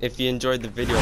If you enjoyed the video,